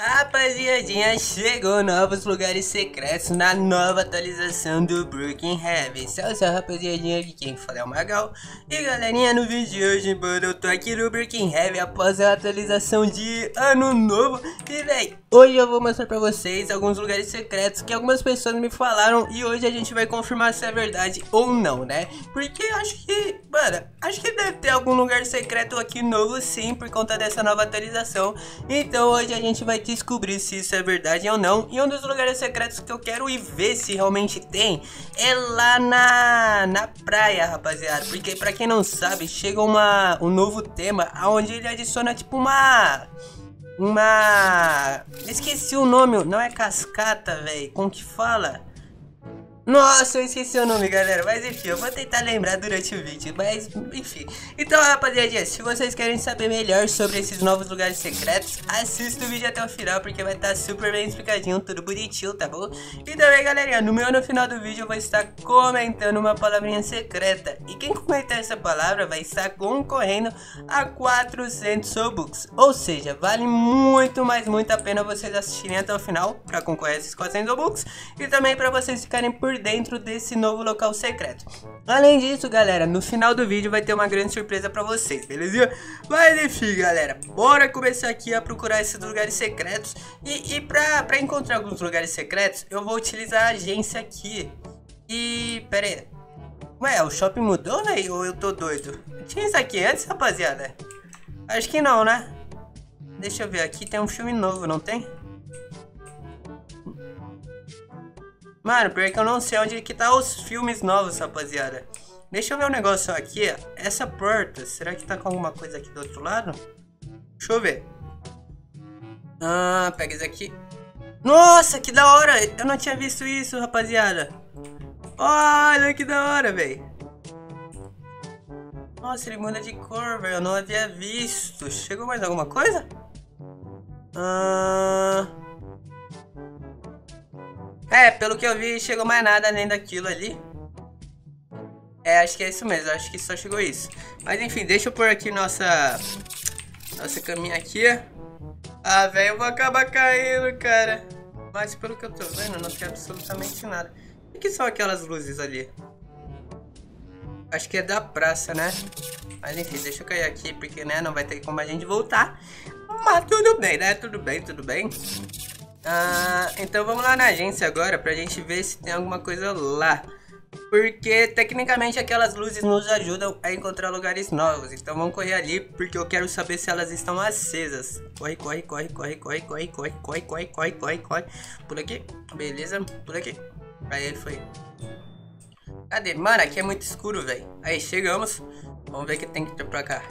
Rapaziadinha, chegou novos lugares secretos na nova atualização do Brooklyn Heaven. Salve, rapaziadinha, aqui quem fala é o Magal. E galerinha, no vídeo de hoje, mano, eu tô aqui no Brooklyn Heaven após a atualização de Ano Novo. E, véi, hoje eu vou mostrar pra vocês alguns lugares secretos que algumas pessoas me falaram e hoje a gente vai confirmar se é verdade ou não, né? Porque acho que, mano, acho que deve ter algum lugar secreto aqui novo sim, por conta dessa nova atualização. Então hoje a gente vai descobrir se isso é verdade ou não. E um dos lugares secretos que eu quero ir ver se realmente tem é lá na, na praia, rapaziada. Porque pra quem não sabe, chega uma, um novo tema onde ele adiciona tipo uma... Uma... Esqueci o nome, não é cascata, velho. Como que fala? Nossa, eu esqueci o nome, galera. Mas enfim, eu vou tentar lembrar durante o vídeo. Mas enfim. Então, rapaziada, se vocês querem saber melhor sobre esses novos lugares secretos, assista o vídeo até o final, porque vai estar super bem explicadinho, tudo bonitinho, tá bom? E também, galerinha, no meu no final do vídeo eu vou estar comentando uma palavrinha secreta. E quem comentar essa palavra vai estar concorrendo a 400 Robux. Ou seja, vale muito, mas muito a pena vocês assistirem até o final para concorrer a esses 400 Robux. E também para vocês ficarem por dentro desse novo local secreto. Além disso, galera, no final do vídeo vai ter uma grande surpresa pra vocês, beleza? Mas enfim, galera, bora começar aqui a procurar esses lugares secretos. E, e pra, pra encontrar alguns lugares secretos, eu vou utilizar a agência aqui. E... pera aí. Ué, o shopping mudou, né? Ou eu tô doido? Tinha isso aqui antes, rapaziada? Acho que não, né? Deixa eu ver, aqui tem um filme novo, não tem? Mano, pior que eu não sei onde que tá os filmes novos, rapaziada. Deixa eu ver um negócio aqui. Essa porta, será que tá com alguma coisa aqui do outro lado? Deixa eu ver. Ah, pega isso aqui. Nossa, que da hora! Eu não tinha visto isso, rapaziada. Olha que da hora, velho. Nossa, ele muda de cor, velho. Eu não havia visto. Chegou mais alguma coisa? Ah... É, pelo que eu vi, chegou mais nada além daquilo ali. É, acho que é isso mesmo, acho que só chegou isso. Mas enfim, deixa eu pôr aqui nossa... Nossa caminha aqui. Ah, velho, eu vou acabar caindo, cara. Mas pelo que eu tô vendo, não tem absolutamente nada. O que são aquelas luzes ali? Acho que é da praça, né? Mas enfim, deixa eu cair aqui, porque né, não vai ter como a gente voltar. Mas tudo bem, né? Tudo bem, tudo bem. Ah, então vamos lá na agência agora pra gente ver se tem alguma coisa lá. Porque tecnicamente aquelas luzes nos ajudam a encontrar lugares novos. Então vamos correr ali porque eu quero saber se elas estão acesas. Corre, corre, corre, corre, corre, corre, corre, corre, corre, corre, corre, corre. Por aqui. Beleza, por aqui. Aí ele foi. Cadê? Mano, aqui é muito escuro, velho. Aí chegamos. Vamos ver o que tem que ter pra cá.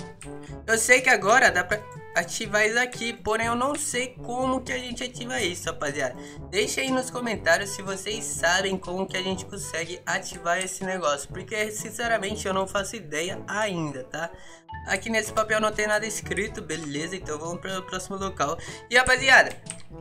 Eu sei que agora dá pra ativar isso aqui, porém eu não sei como que a gente ativa isso, rapaziada. Deixa aí nos comentários se vocês sabem como que a gente consegue ativar esse negócio, porque sinceramente eu não faço ideia ainda, tá? Aqui nesse papel não tem nada escrito, beleza, então vamos para o próximo local. E rapaziada,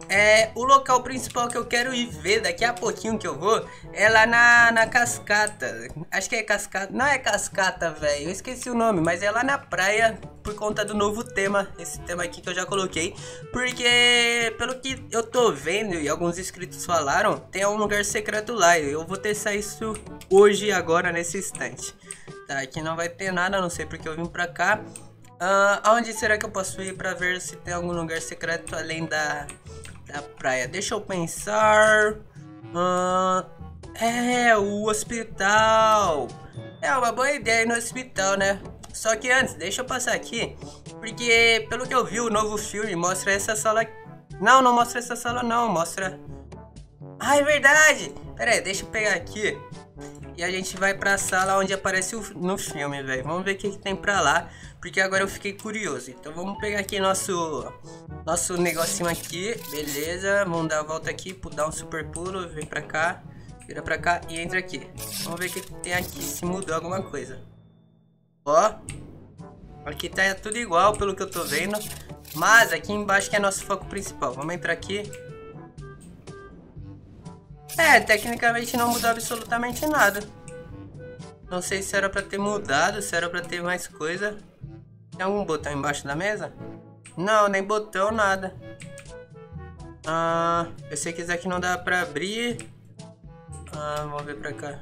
é, o local principal que eu quero ir ver daqui a pouquinho que eu vou é lá na, na cascata. Acho que é cascata. Não é cascata, velho. Eu esqueci o nome, mas é lá na praia por conta do novo tema. Esse tema aqui que eu já coloquei. Porque, pelo que eu tô vendo e alguns inscritos falaram, tem um lugar secreto lá. Eu vou testar isso hoje, agora, nesse instante. Tá, aqui não vai ter nada, não sei porque eu vim pra cá. Uh, aonde será que eu posso ir pra ver se tem algum lugar secreto além da, da praia? Deixa eu pensar. Uh, é, o hospital. É uma boa ideia no hospital, né? Só que antes, deixa eu passar aqui. Porque, pelo que eu vi, o novo filme mostra essa sala... Não, não mostra essa sala não, mostra... Ah, é verdade! Pera aí, deixa eu pegar aqui. E a gente vai pra sala onde aparece o, no filme, velho. Vamos ver o que, que, tem pra lá. Porque agora eu fiquei curioso. Então vamos pegar aqui nosso nosso negocinho aqui. Beleza. Vamos dar a volta aqui. Dar um super pulo. Vem pra cá. Vira pra cá e entra aqui. Vamos ver o que, tem aqui. Se mudou alguma coisa. Ó. Aqui tá tudo igual pelo que eu tô vendo. Mas aqui embaixo que é nosso foco principal. Vamos entrar aqui. É, tecnicamente não mudou absolutamente nada. Não sei se era pra ter mudado, se era pra ter mais coisa. Tem algum botão embaixo da mesa? Não, nem botão, nada. Ah, eu sei que esse aqui não dá pra abrir. Ah, vamos ver pra cá.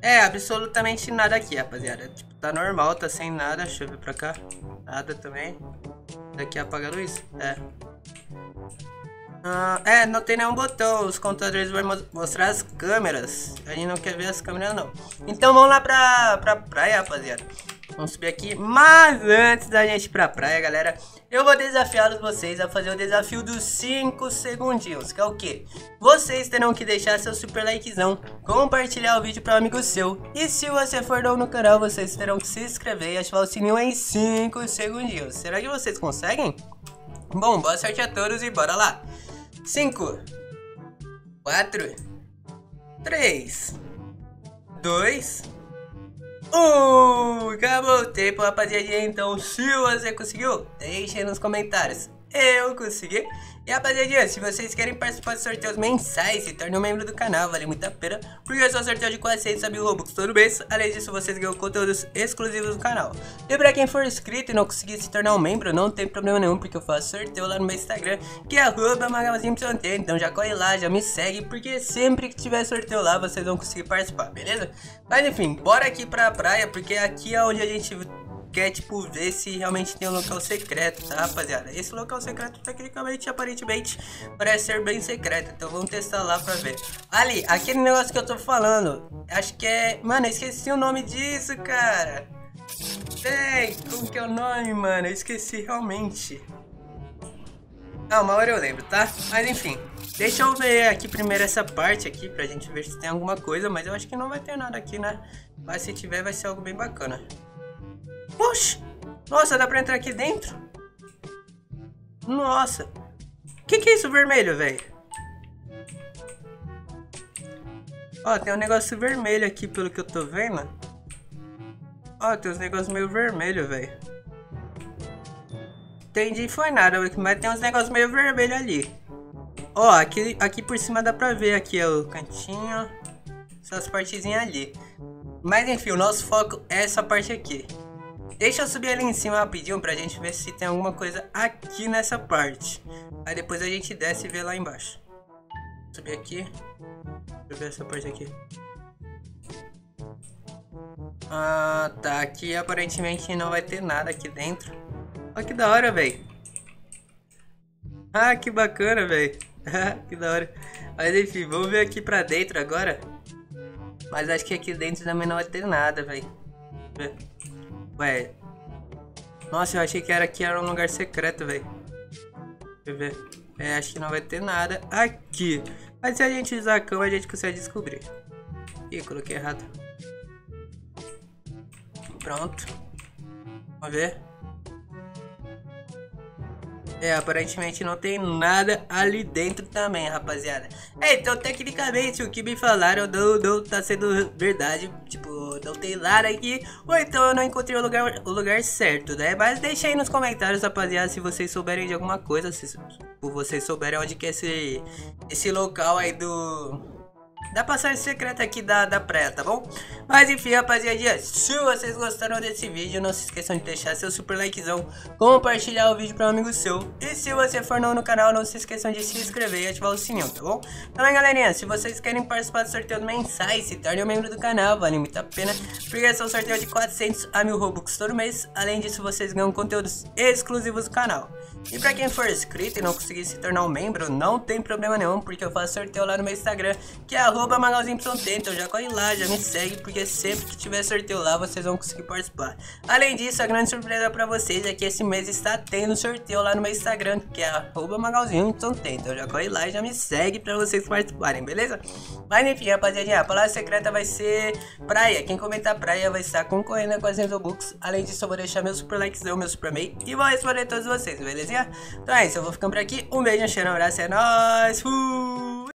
É, absolutamente nada aqui, rapaziada. Tipo, tá normal, tá sem nada. Deixa eu ver pra cá. Nada também. Daqui apaga a luz? É. Ah, é, não tem nenhum botão. Os computadores vão mostrar as câmeras. A gente não quer ver as câmeras, não. Então vamos lá pra, pra praia, rapaziada. Vamos subir aqui. Mas antes da gente ir pra praia, galera, eu vou desafiar vocês a fazer o desafio dos 5 segundinhos. Que é o quê? Vocês terão que deixar seu super likezão, compartilhar o vídeo para um amigo seu. E se você for novo no canal, vocês terão que se inscrever e ativar o sininho em 5 segundinhos. Será que vocês conseguem? Bom, boa sorte a todos e bora lá. 5 4 3 2 1 Acabou o tempo, rapaziada. Então, se você conseguiu, deixe aí nos comentários. Eu consegui. E rapaziada, se vocês querem participar de sorteios mensais, se torne um membro do canal, vale muito a pena, porque eu sou sorteio de 400 mil Robux todo mês, além disso vocês ganham conteúdos exclusivos do canal. E pra quem for inscrito e não conseguir se tornar um membro, não tem problema nenhum, porque eu faço sorteio lá no meu Instagram, que é arroba então já corre lá, já me segue, porque sempre que tiver sorteio lá, vocês vão conseguir participar, beleza? Mas enfim, bora aqui pra praia, porque aqui é onde a gente quer, tipo, ver se realmente tem um local secreto, tá, rapaziada? Esse local secreto, tecnicamente, aparentemente, parece ser bem secreto. Então vamos testar lá pra ver. Ali, aquele negócio que eu tô falando, acho que é... Mano, eu esqueci o nome disso, cara. Ei, como que é o nome, mano? Eu esqueci realmente. Ah, uma hora eu lembro, tá? Mas enfim, deixa eu ver aqui primeiro essa parte aqui pra gente ver se tem alguma coisa, mas eu acho que não vai ter nada aqui, né? Mas se tiver vai ser algo bem bacana. Oxe! Nossa, dá pra entrar aqui dentro? Nossa! Que que é isso vermelho, velho? Ó, tem um negócio vermelho aqui, pelo que eu tô vendo. Ó, tem uns negócios meio vermelho, velho. Entendi, foi nada, mas tem uns negócios meio vermelho ali. Ó, aqui, aqui por cima dá pra ver aqui, ó, o cantinho. Essas partezinhas ali. Mas enfim, o nosso foco é essa parte aqui. Deixa eu subir ali em cima rapidinho pra gente ver se tem alguma coisa aqui nessa parte. Aí depois a gente desce e vê lá embaixo. Subir aqui. Deixa eu ver essa parte aqui. Ah, tá. Aqui aparentemente não vai ter nada aqui dentro. Olha que da hora, velho. Ah, que bacana, velho. que da hora. Mas enfim, vamos ver aqui pra dentro agora. Mas acho que aqui dentro também não vai ter nada, velho. Ué. Nossa, eu achei que era aqui era um lugar secreto, velho. Deixa eu ver. É, acho que não vai ter nada aqui. Mas se a gente usar a cama, a gente consegue descobrir. Ih, coloquei errado. Pronto. Vamos ver. É, aparentemente não tem nada ali dentro também, rapaziada. É, então tecnicamente o que me falaram não, não tá sendo verdade. Tipo, não tem nada aqui. Ou então eu não encontrei o lugar, o lugar certo, né? Mas deixa aí nos comentários, rapaziada, se vocês souberem de alguma coisa. Se, se vocês souberem onde que é esse, esse local aí do da passagem secreta aqui da, da praia, tá bom? Mas enfim, rapaziada, se vocês gostaram desse vídeo, não se esqueçam de deixar seu super likezão, compartilhar o vídeo para um amigo seu. E se você for novo no canal, não se esqueçam de se inscrever e ativar o sininho, tá bom? Também, galerinha, se vocês querem participar do sorteio mensais, se torne um membro do canal, vale muito a pena, porque são sorteio de 400 a 1000 Robux todo mês. Além disso, vocês ganham conteúdos exclusivos do canal. E pra quem for inscrito e não conseguir se tornar um membro, não tem problema nenhum, porque eu faço sorteio lá no meu Instagram, que é então já corre lá, já me segue, porque sempre que tiver sorteio lá, vocês vão conseguir participar. Além disso, a grande surpresa pra vocês é que esse mês está tendo sorteio lá no meu Instagram, que é arroba então já corre lá já me segue pra vocês participarem, beleza? Mas enfim, rapaziada, a palavra secreta vai ser praia. Quem comentar praia vai estar concorrendo com as Books. Além disso, eu vou deixar meu super likezão, meu super mail e vou responder todos vocês, beleza? Então é isso, eu vou ficando por aqui. Um beijo, um cheiro, um abraço, é nóis! Fui!